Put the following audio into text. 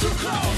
too close.